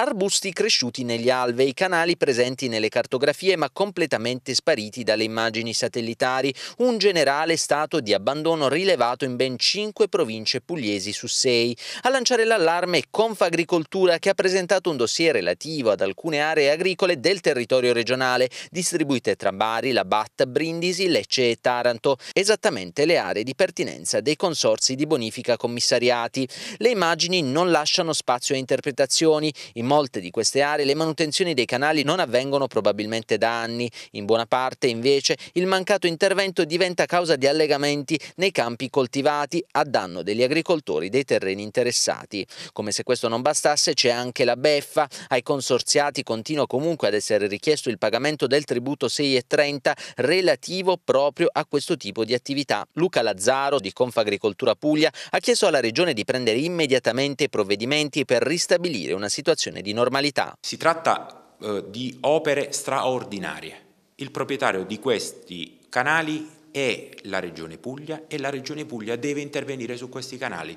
Arbusti cresciuti negli alvei, canali presenti nelle cartografie ma completamente spariti dalle immagini satellitari, un generale stato di abbandono rilevato in ben cinque province pugliesi su sei. A lanciare l'allarme Confagricoltura che ha presentato un dossier relativo ad alcune aree agricole del territorio regionale, distribuite tra Bari, Labat, Brindisi, Lecce e Taranto, esattamente le aree di pertinenza dei consorsi di bonifica commissariati. Le immagini non lasciano spazio a interpretazioni, in molte di queste aree le manutenzioni dei canali non avvengono probabilmente da anni, in buona parte invece il mancato intervento diventa causa di allegamenti nei campi coltivati a danno degli agricoltori dei terreni interessati. Come se questo non bastasse c'è anche la beffa, ai consorziati continua comunque ad essere richiesto il pagamento del tributo 6,30 relativo proprio a questo tipo di attività. Luca Lazzaro di Confagricoltura Puglia ha chiesto alla Regione di prendere immediatamente provvedimenti per ristabilire una situazione situazione di normalità. Si tratta eh, di opere straordinarie. Il proprietario di questi canali è la Regione Puglia e la Regione Puglia deve intervenire su questi canali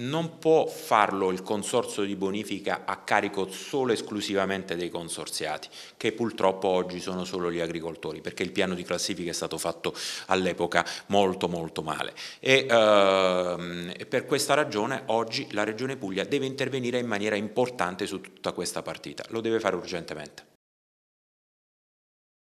non può farlo il consorzio di bonifica a carico solo e esclusivamente dei consorziati, che purtroppo oggi sono solo gli agricoltori, perché il piano di classifica è stato fatto all'epoca molto molto male. E, ehm, per questa ragione oggi la Regione Puglia deve intervenire in maniera importante su tutta questa partita, lo deve fare urgentemente.